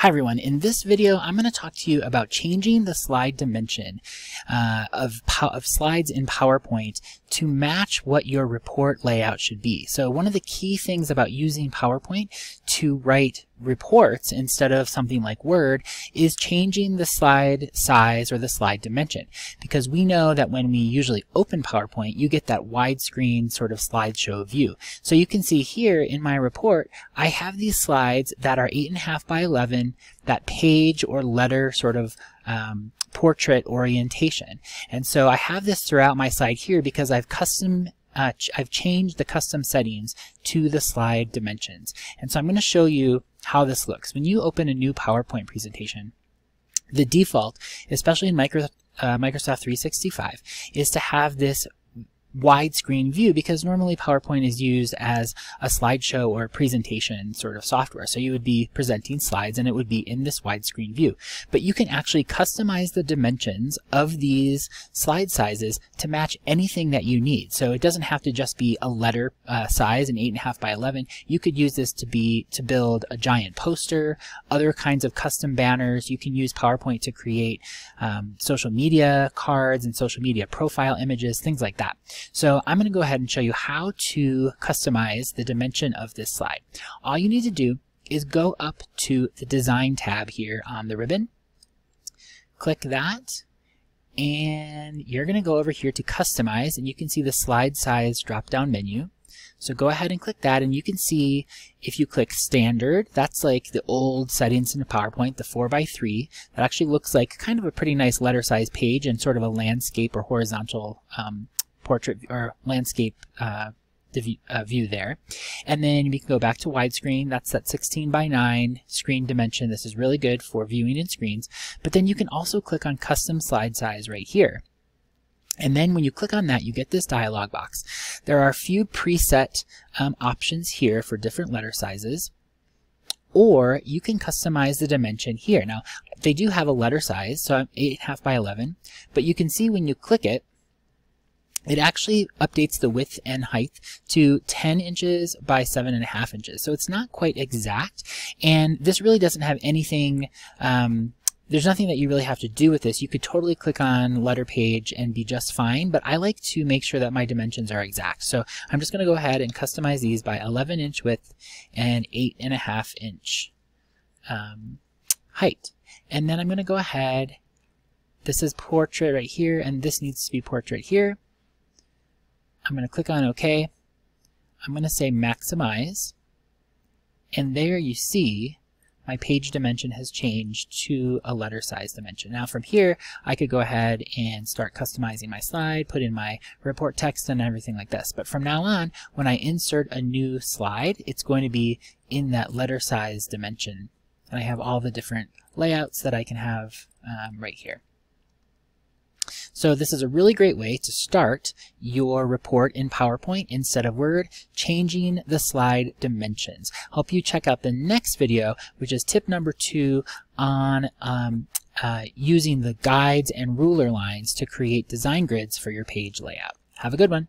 Hi everyone, in this video I'm going to talk to you about changing the slide dimension uh, of, of slides in PowerPoint to match what your report layout should be. So one of the key things about using PowerPoint to write reports instead of something like Word is changing the slide size or the slide dimension because we know that when we usually open PowerPoint you get that widescreen sort of slideshow view. So you can see here in my report I have these slides that are 8.5 by 11 that page or letter sort of um, portrait orientation. And so I have this throughout my slide here because I've custom uh, ch I've changed the custom settings to the slide dimensions. And so I'm going to show you how this looks. When you open a new PowerPoint presentation, the default, especially in Microsoft, uh, Microsoft 365, is to have this widescreen view because normally PowerPoint is used as a slideshow or presentation sort of software. So you would be presenting slides and it would be in this widescreen view. But you can actually customize the dimensions of these slide sizes to match anything that you need. So it doesn't have to just be a letter uh, size, an 8.5 by 11. You could use this to be to build a giant poster, other kinds of custom banners. You can use PowerPoint to create um, social media cards and social media profile images, things like that. So I'm going to go ahead and show you how to customize the dimension of this slide. All you need to do is go up to the Design tab here on the ribbon. Click that and you're going to go over here to Customize and you can see the Slide Size drop-down menu. So go ahead and click that and you can see if you click standard, that's like the old settings in PowerPoint, the 4x3. That actually looks like kind of a pretty nice letter size page and sort of a landscape or horizontal um, portrait or landscape uh, view, uh, view there. And then we can go back to widescreen. That's that 16 by 9 screen dimension. This is really good for viewing in screens. But then you can also click on custom slide size right here. And then when you click on that, you get this dialog box. There are a few preset um, options here for different letter sizes or you can customize the dimension here. Now, they do have a letter size, so I'm 8.5 by 11, but you can see when you click it, it actually updates the width and height to 10 inches by 7.5 inches. So it's not quite exact. And this really doesn't have anything, um, there's nothing that you really have to do with this. You could totally click on letter page and be just fine, but I like to make sure that my dimensions are exact. So I'm just going to go ahead and customize these by 11 inch width and 8.5 inch um, height. And then I'm going to go ahead, this is portrait right here, and this needs to be portrait here. I'm going to click on OK. I'm going to say maximize. And there you see my page dimension has changed to a letter size dimension. Now from here, I could go ahead and start customizing my slide, put in my report text and everything like this. But from now on, when I insert a new slide, it's going to be in that letter size dimension. And I have all the different layouts that I can have um, right here. So this is a really great way to start your report in PowerPoint instead of Word, changing the slide dimensions. Hope you check out the next video, which is tip number two on um, uh, using the guides and ruler lines to create design grids for your page layout. Have a good one.